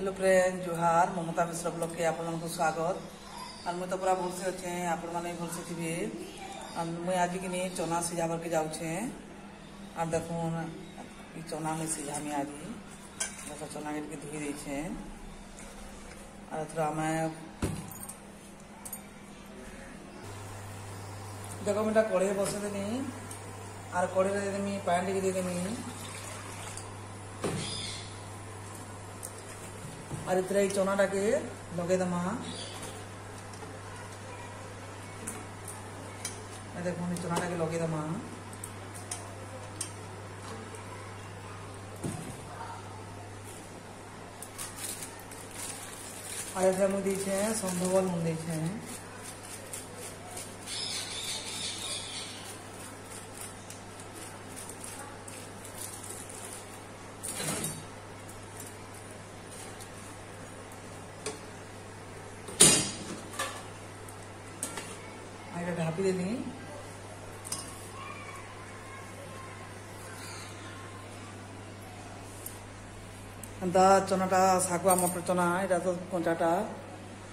Hello friend, জোহার, মমতা মিশ্র ব্লকে আপনার স্বাগত। আর মুই তো পুরা ভলসে অছে আপন মানে ভলসে থিবে আর মুই আজকে নিয়ে চনা সিজাবার কে যাচ্ছে আর দেখুন, এই চনা আমি সিজামি আজ। দেখো, চনা কে ধুই দিয়েছে। আর এথর আমি দেখো আমি এটা কড়াই বসে দিনি। আর কড়াইটা দিয়ে দিমি প্যান টিকে দিয়ে দিমি আর এতে এই চনাটাকে দেমা দেখুন এই চনাটাকে দেমা আর এতে আমি দিয়েছে সন্ধবল মন দিয়েছে और एक ढापी दे देंगे ଏନ୍ତା ଚନାଟା ଶାଗୁଆ ମଟର ଚନା ଏଇଟା ତ କଞ୍ଚାଟା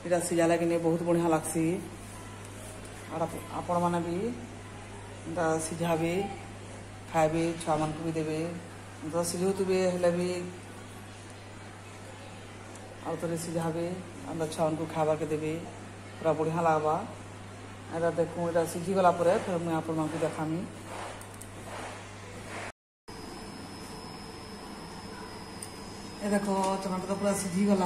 ଏଇଟା ସିଝା ଲାଗିନି ବହୁତ ବଢ଼ିଆ ଲାଗ୍ସି ଆର୍ ଆପଣମାନେ ବି ଏନ୍ତା ସିଝାବେ ଖାଇବେ ଛୁଆମାନଙ୍କୁ ବି ଦେବେ ତ ସିଝଉଥିବେ ହେଲେ ବି ଆଉ ଥରେ ସିଝାବେ ଏନ୍ତା ଛୁଆମାନଙ୍କୁ ଖାଇବାର୍କେ ଦେବେ ପୁରା ବଢ଼ିଆ ଲାଗ୍ବା এটা দেখো এটা ಸಿಗಿಗಲ್ಲ গলা পরে ಮೇ ಆಪರ್ দেখামি এ দেখো টমেটোটা পুরো সিজিগಲ್ಲ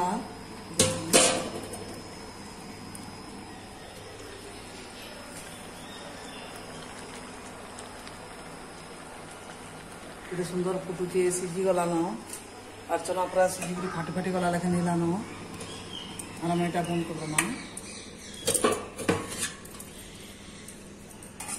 এটা সুন্দর ফুটুছে সিজিগলা নাও আর চলা পুরো সিঝি ফাটি ফাটি গলা লেখা নিলানো আর আমি এটা বন্ধ করব না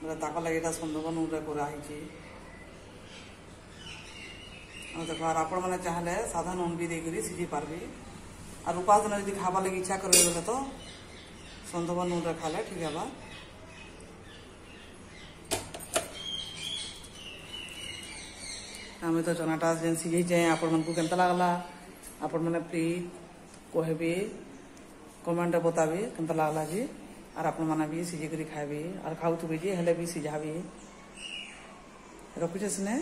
ବୋଲେ ତାକର୍ ଲାଗି ଏଇଟା ସୁନ୍ଦରବନ ଉପରେ କରାହେଇଛି ଆଉ ଦେଖ ଆର୍ ଆପଣମାନେ ଚାହିଁଲେ ସାଧା ନୁନ୍ ବି ଦେଇକରି ସିଝି ପାରବି ଆର୍ ଉପାସ ଦିନ ଯଦି ଖାଇବାର୍ ଲାଗି ଇଚ୍ଛା କରିବେ ବୋଲେ ତ ସନ୍ଧବ ନୁନ୍ରେ ଖାଇଲେ ଠିକ୍ ହେବା ଆମେ ତ ଚନାଟା ଯେନ୍ ସିଝେଇଛେ ଆପଣମାନଙ୍କୁ କେନ୍ତା ଲାଗ୍ଲା ଆପଣମାନେ ପ୍ଲିଜ୍ କହିବେ କମେଣ୍ଟରେ ବତାବେ କେନ୍ତା ଲାଗ୍ଲା ଯେ ଆର୍ ଆପଣମାନେ ବି ସିଝେଇକରି ଖାଇବେ ଆର୍ ଖାଉଥିବେ ଯେ ହେଲେ ବି ସିଝାବେ ରଖୁଛେ ସିନେ